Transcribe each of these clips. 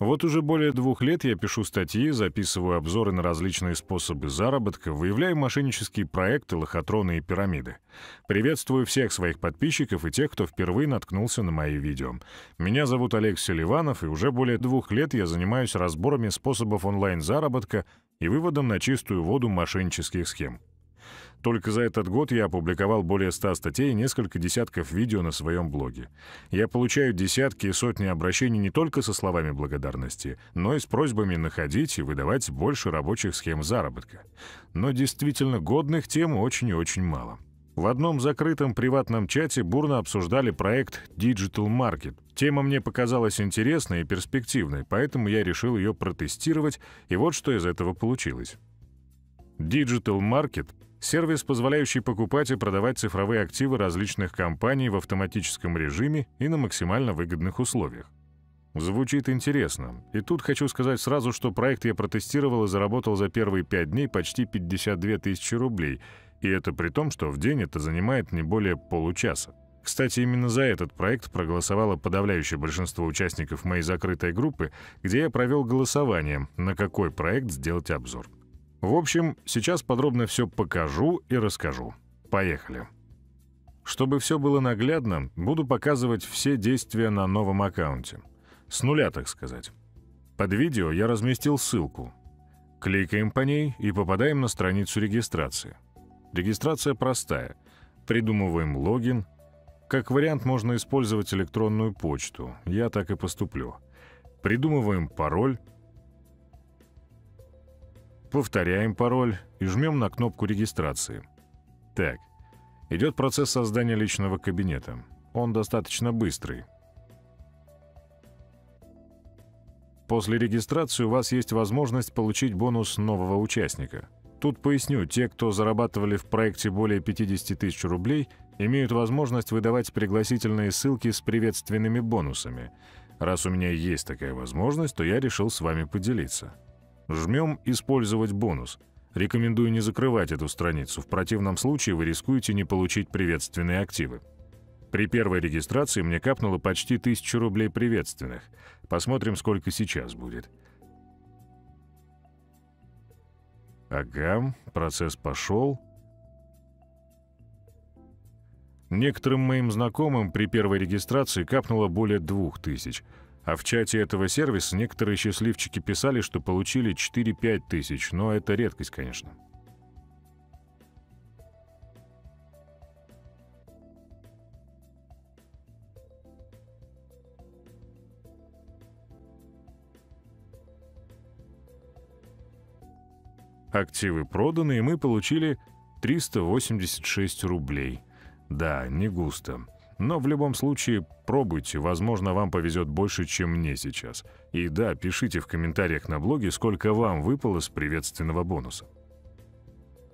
Вот уже более двух лет я пишу статьи, записываю обзоры на различные способы заработка, выявляю мошеннические проекты, лохотроны и пирамиды. Приветствую всех своих подписчиков и тех, кто впервые наткнулся на мои видео. Меня зовут Олег Селиванов, и уже более двух лет я занимаюсь разборами способов онлайн-заработка и выводом на чистую воду мошеннических схем. Только за этот год я опубликовал более 100 статей и несколько десятков видео на своем блоге. Я получаю десятки и сотни обращений не только со словами благодарности, но и с просьбами находить и выдавать больше рабочих схем заработка. Но действительно годных тем очень и очень мало. В одном закрытом приватном чате бурно обсуждали проект Digital Market. Тема мне показалась интересной и перспективной, поэтому я решил ее протестировать, и вот что из этого получилось. Digital Market Сервис, позволяющий покупать и продавать цифровые активы различных компаний в автоматическом режиме и на максимально выгодных условиях. Звучит интересно. И тут хочу сказать сразу, что проект я протестировал и заработал за первые пять дней почти 52 тысячи рублей. И это при том, что в день это занимает не более получаса. Кстати, именно за этот проект проголосовало подавляющее большинство участников моей закрытой группы, где я провел голосование, на какой проект сделать обзор. В общем, сейчас подробно все покажу и расскажу. Поехали. Чтобы все было наглядно, буду показывать все действия на новом аккаунте. С нуля, так сказать. Под видео я разместил ссылку. Кликаем по ней и попадаем на страницу регистрации. Регистрация простая. Придумываем логин. Как вариант можно использовать электронную почту. Я так и поступлю. Придумываем пароль, Повторяем пароль и жмем на кнопку регистрации. Так, идет процесс создания личного кабинета. Он достаточно быстрый. После регистрации у вас есть возможность получить бонус нового участника. Тут поясню, те, кто зарабатывали в проекте более 50 тысяч рублей, имеют возможность выдавать пригласительные ссылки с приветственными бонусами. Раз у меня есть такая возможность, то я решил с вами поделиться. Жмем «Использовать бонус». Рекомендую не закрывать эту страницу, в противном случае вы рискуете не получить приветственные активы. При первой регистрации мне капнуло почти 1000 рублей приветственных. Посмотрим, сколько сейчас будет. Ага, процесс пошел. Некоторым моим знакомым при первой регистрации капнуло более 2000 а в чате этого сервиса некоторые счастливчики писали, что получили 4-5 тысяч, но это редкость, конечно. Активы проданы, и мы получили 386 рублей. Да, не густо. Но в любом случае пробуйте, возможно, вам повезет больше, чем мне сейчас. И да, пишите в комментариях на блоге, сколько вам выпало с приветственного бонуса.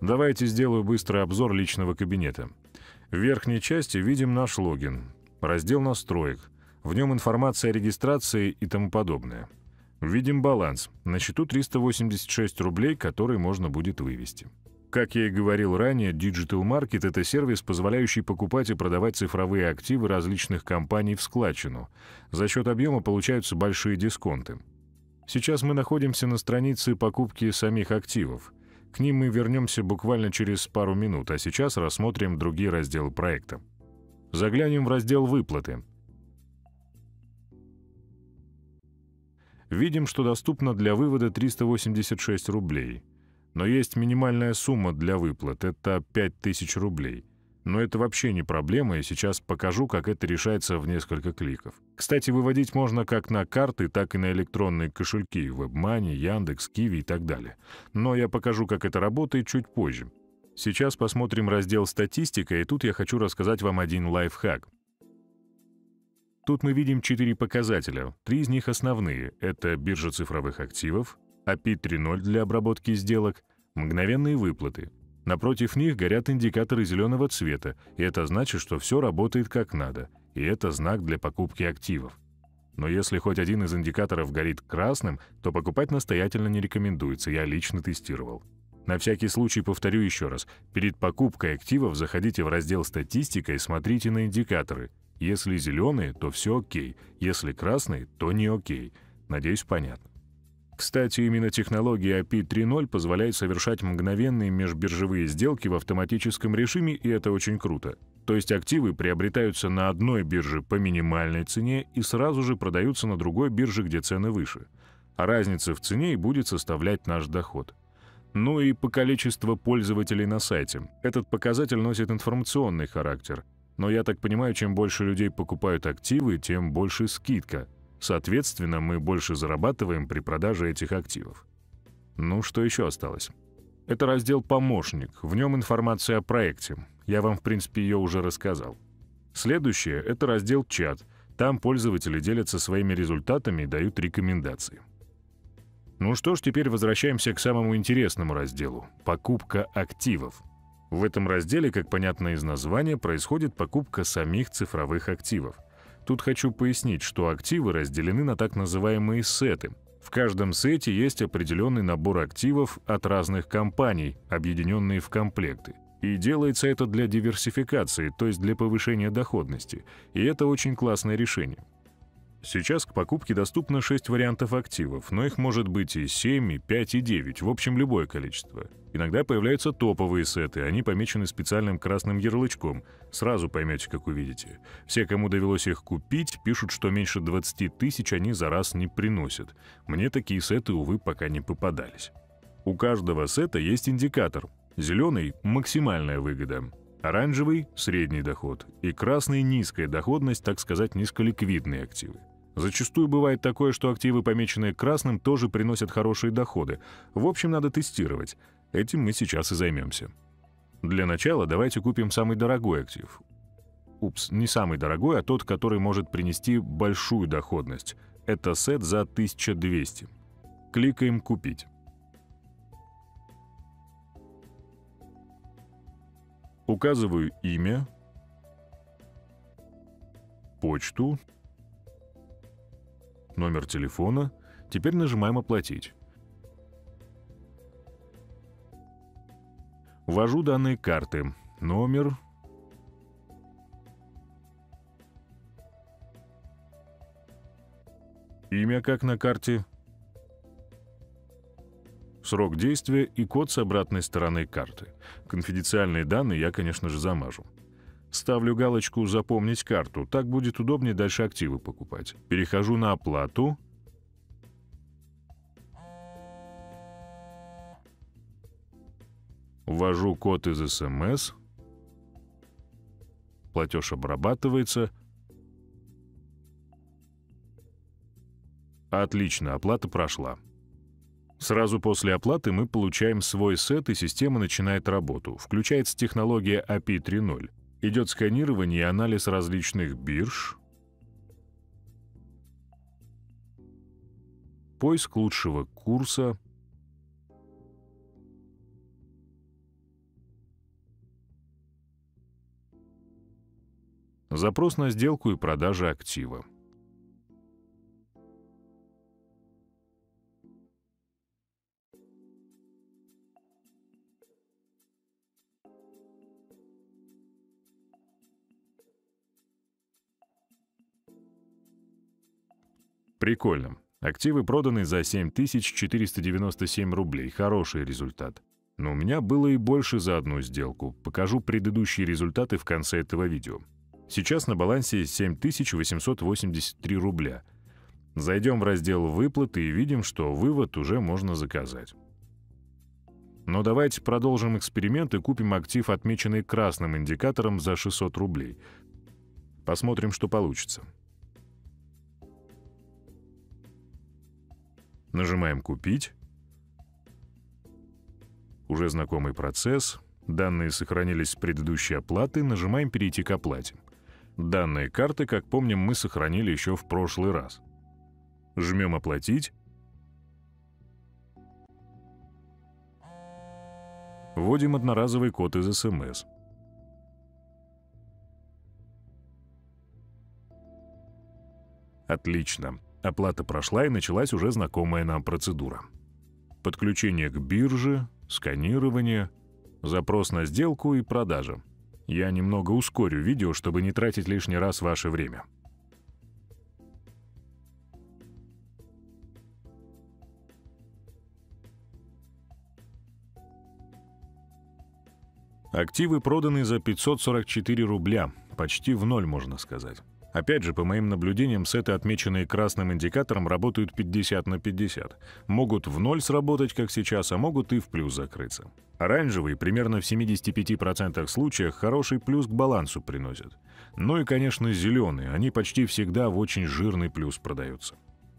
Давайте сделаю быстрый обзор личного кабинета. В верхней части видим наш логин, раздел настроек, в нем информация о регистрации и тому подобное. Видим баланс, на счету 386 рублей, который можно будет вывести. Как я и говорил ранее, Digital Market — это сервис, позволяющий покупать и продавать цифровые активы различных компаний в складчину. За счет объема получаются большие дисконты. Сейчас мы находимся на странице покупки самих активов. К ним мы вернемся буквально через пару минут, а сейчас рассмотрим другие разделы проекта. Заглянем в раздел «Выплаты». Видим, что доступно для вывода 386 рублей — но есть минимальная сумма для выплат — это 5000 рублей. Но это вообще не проблема, и сейчас покажу, как это решается в несколько кликов. Кстати, выводить можно как на карты, так и на электронные кошельки, WebMoney, Яндекс, Киви и так далее. Но я покажу, как это работает чуть позже. Сейчас посмотрим раздел «Статистика», и тут я хочу рассказать вам один лайфхак. Тут мы видим четыре показателя. Три из них основные. Это биржа цифровых активов, API 3.0 для обработки сделок, мгновенные выплаты. Напротив них горят индикаторы зеленого цвета, и это значит, что все работает как надо, и это знак для покупки активов. Но если хоть один из индикаторов горит красным, то покупать настоятельно не рекомендуется, я лично тестировал. На всякий случай повторю еще раз, перед покупкой активов заходите в раздел «Статистика» и смотрите на индикаторы. Если зеленые, то все окей, если красные, то не окей. Надеюсь, понятно. Кстати, именно технология API 3.0 позволяет совершать мгновенные межбиржевые сделки в автоматическом режиме, и это очень круто. То есть активы приобретаются на одной бирже по минимальной цене и сразу же продаются на другой бирже, где цены выше. А разница в цене и будет составлять наш доход. Ну и по количеству пользователей на сайте. Этот показатель носит информационный характер. Но я так понимаю, чем больше людей покупают активы, тем больше скидка. Соответственно, мы больше зарабатываем при продаже этих активов. Ну, что еще осталось? Это раздел «Помощник». В нем информация о проекте. Я вам, в принципе, ее уже рассказал. Следующее — это раздел «Чат». Там пользователи делятся своими результатами и дают рекомендации. Ну что ж, теперь возвращаемся к самому интересному разделу — покупка активов. В этом разделе, как понятно из названия, происходит покупка самих цифровых активов. Тут хочу пояснить, что активы разделены на так называемые сеты. В каждом сете есть определенный набор активов от разных компаний, объединенные в комплекты. И делается это для диверсификации, то есть для повышения доходности. И это очень классное решение. Сейчас к покупке доступно 6 вариантов активов, но их может быть и 7, и 5, и 9, в общем любое количество. Иногда появляются топовые сеты, они помечены специальным красным ярлычком. Сразу поймете, как увидите. Все, кому довелось их купить, пишут, что меньше 20 тысяч они за раз не приносят. Мне такие сеты, увы, пока не попадались. У каждого сета есть индикатор. Зеленый – максимальная выгода, оранжевый – средний доход, и красный – низкая доходность, так сказать, низколиквидные активы. Зачастую бывает такое, что активы, помеченные красным, тоже приносят хорошие доходы. В общем, надо тестировать. Этим мы сейчас и займемся. Для начала давайте купим самый дорогой актив. Упс, не самый дорогой, а тот, который может принести большую доходность. Это сет за 1200. Кликаем «Купить». Указываю имя, почту, номер телефона. Теперь нажимаем «Оплатить». Ввожу данные карты. Номер. Имя как на карте. Срок действия и код с обратной стороны карты. Конфиденциальные данные я, конечно же, замажу. Ставлю галочку «Запомнить карту». Так будет удобнее дальше активы покупать. Перехожу на оплату. Ввожу код из СМС. Платеж обрабатывается. Отлично, оплата прошла. Сразу после оплаты мы получаем свой сет, и система начинает работу. Включается технология API 3.0 идет сканирование и анализ различных бирж, поиск лучшего курса, запрос на сделку и продажа актива. Прикольно. Активы проданы за 7497 рублей. Хороший результат. Но у меня было и больше за одну сделку. Покажу предыдущие результаты в конце этого видео. Сейчас на балансе 7883 рубля. Зайдем в раздел «Выплаты» и видим, что вывод уже можно заказать. Но давайте продолжим эксперимент и купим актив, отмеченный красным индикатором, за 600 рублей. Посмотрим, что получится. Нажимаем «Купить». Уже знакомый процесс. Данные сохранились с предыдущей оплаты. Нажимаем «Перейти к оплате». Данные карты, как помним, мы сохранили еще в прошлый раз. Жмем «Оплатить». Вводим одноразовый код из СМС. Отлично. Оплата прошла и началась уже знакомая нам процедура. Подключение к бирже, сканирование, запрос на сделку и продажа. Я немного ускорю видео, чтобы не тратить лишний раз ваше время. Активы проданы за 544 рубля, почти в ноль, можно сказать. Опять же, по моим наблюдениям, сеты, отмеченные красным индикатором, работают 50 на 50. Могут в ноль сработать, как сейчас, а могут и в плюс закрыться. Оранжевые примерно в 75% случаях хороший плюс к балансу приносят. Ну и, конечно, зеленые, они почти всегда в очень жирный плюс продаются.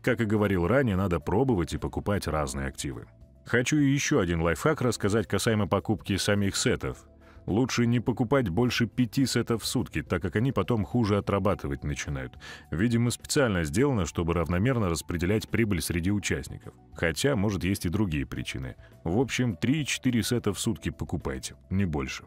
Как и говорил ранее, надо пробовать и покупать разные активы. Хочу еще один лайфхак рассказать касаемо покупки самих сетов. Лучше не покупать больше пяти сетов в сутки, так как они потом хуже отрабатывать начинают. Видимо, специально сделано, чтобы равномерно распределять прибыль среди участников. Хотя, может, есть и другие причины. В общем, 3-4 сета в сутки покупайте, не больше.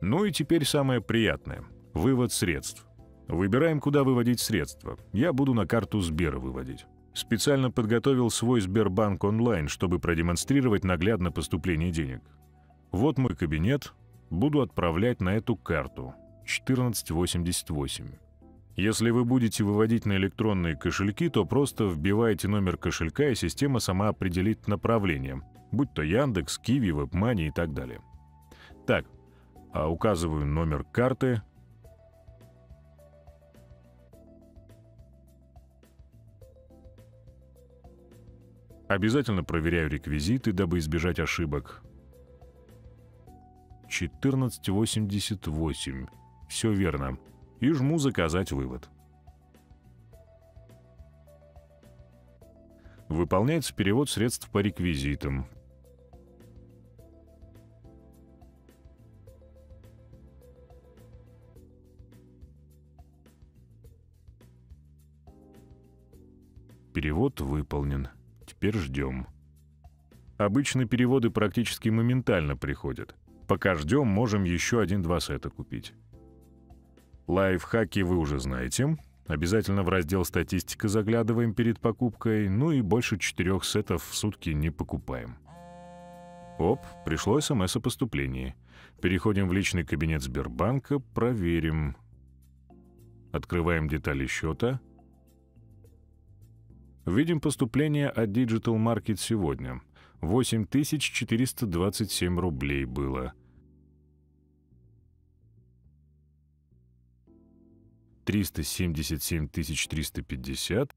Ну и теперь самое приятное – вывод средств. Выбираем, куда выводить средства. Я буду на карту Сбера выводить. Специально подготовил свой Сбербанк онлайн, чтобы продемонстрировать наглядно поступление денег. Вот мой кабинет, буду отправлять на эту карту 1488. Если вы будете выводить на электронные кошельки, то просто вбиваете номер кошелька, и система сама определит направление, будь то Яндекс, Киви, WebMoney и так далее. Так, а указываю номер карты. Обязательно проверяю реквизиты, дабы избежать ошибок. 1488. Все верно. И жму «Заказать вывод». Выполняется перевод средств по реквизитам. Перевод выполнен. Теперь ждем. Обычно переводы практически моментально приходят. Пока ждем, можем еще один-два сета купить. Лайфхаки вы уже знаете. Обязательно в раздел «Статистика» заглядываем перед покупкой, ну и больше четырех сетов в сутки не покупаем. Оп, пришло СМС о поступлении. Переходим в личный кабинет Сбербанка, проверим. Открываем детали счета. Видим поступление от Digital Market сегодня. 8427 рублей было. 377 350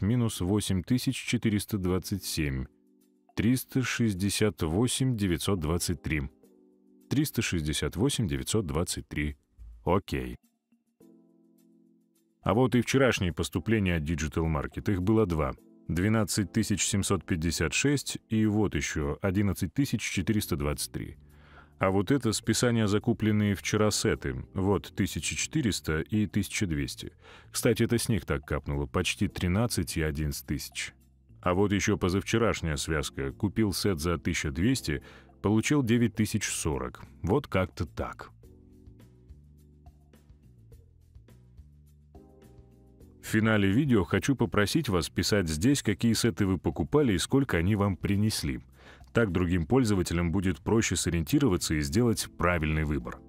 минус 8427 368 923 368 923 Окей. А вот и вчерашние поступления от Digital Market. Их было два. 12 756 и вот еще 11 423. А вот это списание закупленные вчера сеты. Вот 1400 и 1200. Кстати, это с них так капнуло. Почти 13 и 11 тысяч. А вот еще позавчерашняя связка. Купил сет за 1200, получил 9040. Вот как-то так. В финале видео хочу попросить вас писать здесь, какие сеты вы покупали и сколько они вам принесли. Так другим пользователям будет проще сориентироваться и сделать правильный выбор.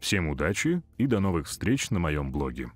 Всем удачи и до новых встреч на моем блоге.